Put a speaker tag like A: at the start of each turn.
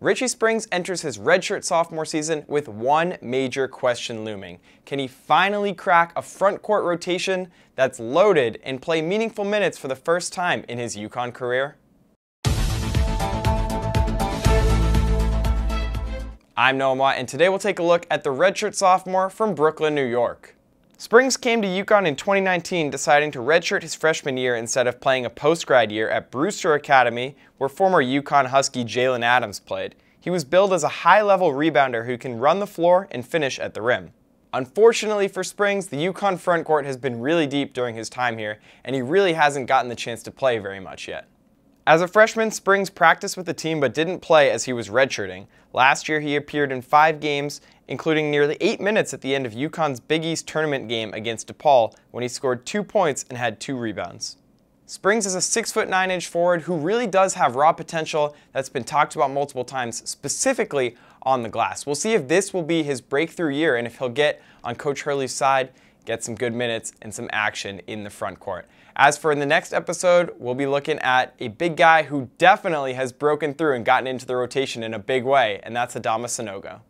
A: Richie Springs enters his redshirt sophomore season with one major question looming. Can he finally crack a front court rotation that's loaded and play meaningful minutes for the first time in his UConn career? I'm Noam Watt, and today we'll take a look at the redshirt sophomore from Brooklyn, New York. Springs came to UConn in 2019 deciding to redshirt his freshman year instead of playing a post-grad year at Brewster Academy where former UConn Husky Jalen Adams played. He was billed as a high-level rebounder who can run the floor and finish at the rim. Unfortunately for Springs, the UConn frontcourt has been really deep during his time here, and he really hasn't gotten the chance to play very much yet. As a freshman, Springs practiced with the team but didn't play as he was redshirting. Last year, he appeared in five games, including nearly eight minutes at the end of UConn's Big East tournament game against DePaul when he scored two points and had two rebounds. Springs is a 6'9 inch forward who really does have raw potential that's been talked about multiple times, specifically on the glass. We'll see if this will be his breakthrough year and if he'll get on Coach Hurley's side get some good minutes and some action in the front court. As for in the next episode, we'll be looking at a big guy who definitely has broken through and gotten into the rotation in a big way, and that's Adama Sanogo.